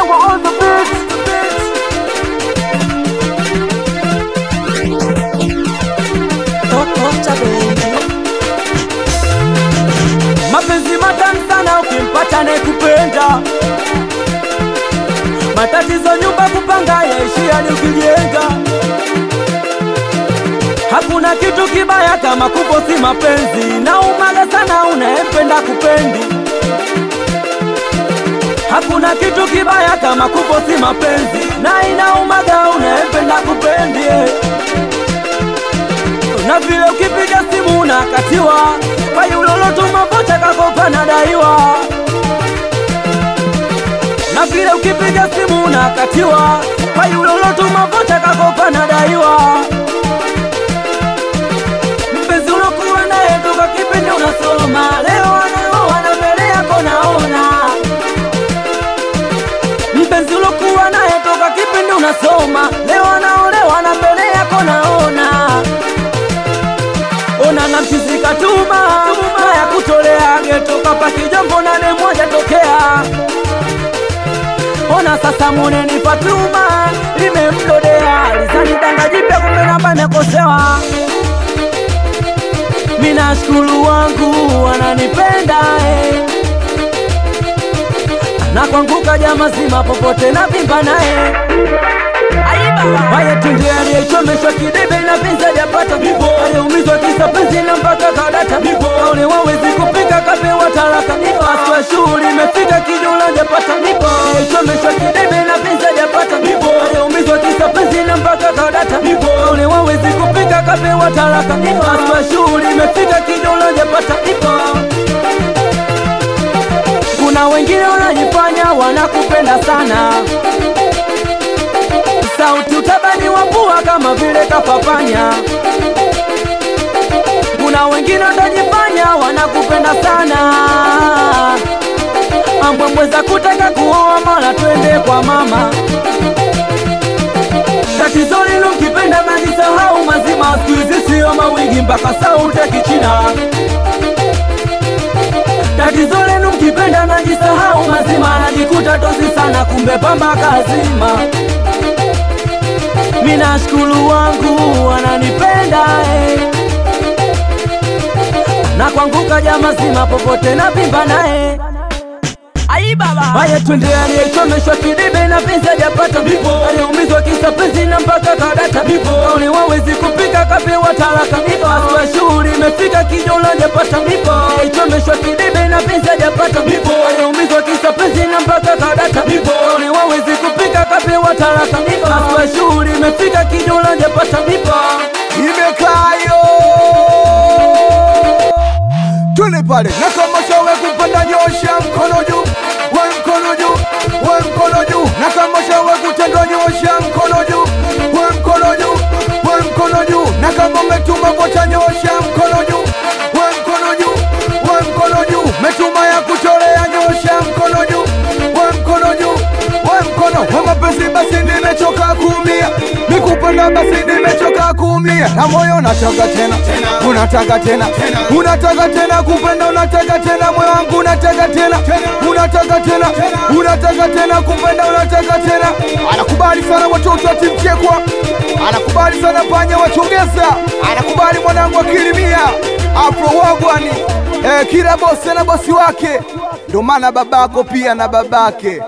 Mabengwa on the beat. Mapenzi matamu sana ukimpata anayekupenda. Matatizo nyumba kupanga yaishi hadi ukijenga. Hakuna kitu kibaya kama kukosi mapenzi, na umaga sana unayempenda kupendi. Hakuna kitu kibaya kama kukosi mapenzi, na inaumaga unayempenda kupendi. eh. Na vile ukipiga simu unakatiwa, kwa yulolotuma vocha kakopa nadaiwa. Na vile ukipiga simu unakatiwa, kwa yulolotuma vocha kakopa nadaiwa. Unasoma, leo anaolewa na mbele yako naona. Ona na tuma ya kutolea getoka pakijombo nane moja tokea. Ona sasa muneni Fatuma limemdodea lizani danga jipya, kumbe namba imekosewa. Mina shukuru wangu wananipenda eh. Na kwanguka jama zima popote na vimba naye. Chome aliyechomeshwa kidebe na penzi hajapata aliyeumizwa kisa penzi na mpaka kadata kaone wawezi kupika kapewa taraka aswa shughuli imefika kijula chome aliyechomeshwa kidebe na penzi hajapata aliyeumizwa kisa penzi na mpaka kadata kaone wawezi kupika kapewa taraka aswa shughuli imefika kijula hajapata kuna wengine wanajifanya wanakupenda sana sauti utabani wapua kama vile kapapanya. Kuna wengine watajifanya wanakupenda sana, ambwembwe za kutaka kuoa mara twende kwa mama. Tatizo lilo mkipenda majisahau mazima, siku hizi siyo mawigi mpaka sauti ya Kichina. Tatizo lenu mkipenda najisahau mazima, najikuta tozi sana, kumbe pamba kazima. Mina shukuru wangu ananipenda eh. na kwanguka jama mazima, popote na pimba naye Haya twende aliyechomeshwa kidibe na penzi hajapata aliyeumizwa kisa penzi na mpaka kadata kaone wawezi kupika kapewa taraka aswa shughuli imefika kijola hajapata ichomeshwa kidebe na penzi hajapata anaumizwa kisa penzi na mpaka kadata Ni wawezi kupika kapewa taraka aswa shughuli imefika kijola hajapata imekayo. Twende pale. Na kama shawe kupanda nyosha mkono juu we mkono juu we mkono juu. Na kama mapenzi basi nimechoka kumia, nikupenda basi nimechoka kumia, na moyo unataka tena unataka tena unataka tena kupenda unataka tena moyo wangu unataka tena unataka tena unataka tena kupenda unataka tena. Anakubali sana watoto timchekwa anakubali sana panya wachongeza anakubali mwanangu akilimia. Afro wagwani eh, kila bosi na bosi wake. Ndo maana babako pia na babake